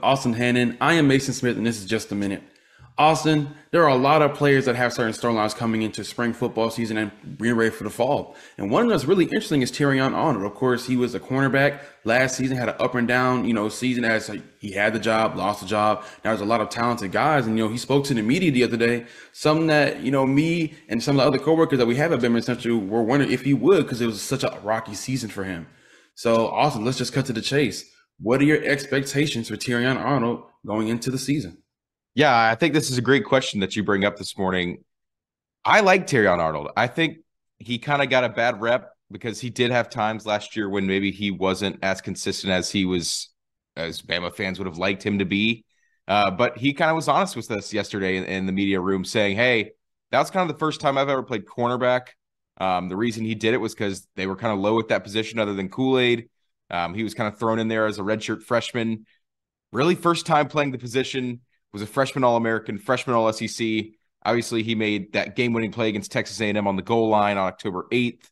Austin Hannon. I am Mason Smith, and this is just a minute. Austin, there are a lot of players that have certain storylines coming into spring football season and being ready for the fall. And one that's really interesting is Terrion Arnold. Of course, he was a cornerback last season, had an up and down, you know, season as he had the job, lost the job. Now there's a lot of talented guys. And, you know, he spoke to the media the other day, something that, you know, me and some of the other coworkers that we have at Bama Central were wondering if he would because it was such a rocky season for him. So, Austin, let's just cut to the chase. What are your expectations for Terrion Arnold going into the season? Yeah, I think this is a great question that you bring up this morning. I like Terrion Arnold. I think he kind of got a bad rep because he did have times last year when maybe he wasn't as consistent as he was, as Bama fans would have liked him to be. Uh, but he kind of was honest with us yesterday in, in, the media room, saying, "Hey, that's kind of the first time I've ever played cornerback. Um, the reason he did it was because they were kind of low at that position, other than Kool Aid. Um, he was kind of thrown in there as a redshirt freshman. Really, first time playing the position was a freshman All American, freshman All SEC. Obviously, he made that game-winning play against Texas A&M on the goal line on October 8th.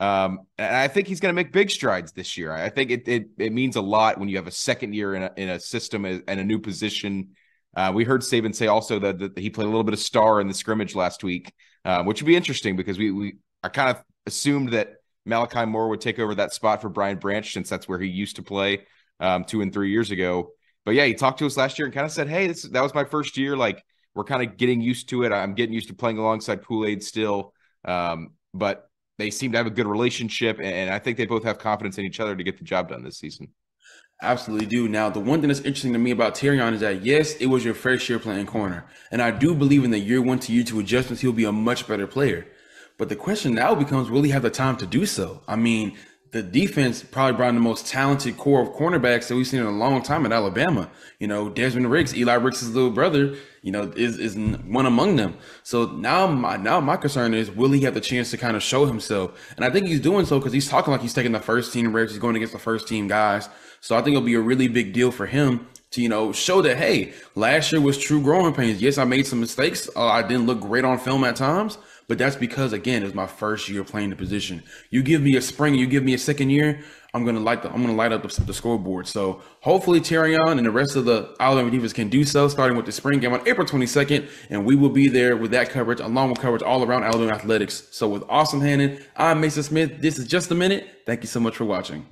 Um, and I think he's going to make big strides this year. I think it, it, it means a lot when you have a second year in a, in a system and a new position. Uh, we heard Saban say also that, that, he played a little bit of star in the scrimmage last week, uh, which would be interesting because we we I kind of assumed that Malachi Moore would take over that spot for Brian Branch since that's where he used to play um, two and three years ago but yeah, he talked to us last year and kind of said, "Hey, this that was my first year. Like we're kind of getting used to it. I'm getting used to playing alongside Kool Aid still." Um, but they seem to have a good relationship, and I think they both have confidence in each other to get the job done this season. Absolutely do. Now, the one thing that's interesting to me about Terrion is that yes, it was your first year playing corner, and I do believe in the year one to year two adjustments, he'll be a much better player. But the question now becomes, will he have the time to do so? I mean, the defense probably brought in the most talented core of cornerbacks that we've seen in a long time at Alabama. You know, Desmond Ricks, Eli Ricks' little brother, you know, is is one among them. So now my now my concern is will he have the chance to kind of show himself? And I think he's doing so because he's talking like he's taking the first team reps, he's going against the first team guys. So I think it'll be a really big deal for him to you know show that hey, last year was true growing pains. Yes, I made some mistakes. Uh, I didn't look great on film at times, but that's because again, it's my first year playing the position. You give me a spring, you give me a second year, I'm gonna light the I'm gonna light up the, the scoreboard. So hopefully Terrion and the rest of the Alabama DBs can do so, starting with the spring game on April 22nd, and we will be there with that coverage, along with coverage all around Alabama athletics. So with Austin Hannon, I'm Mason Smith. This is just a minute. Thank you so much for watching.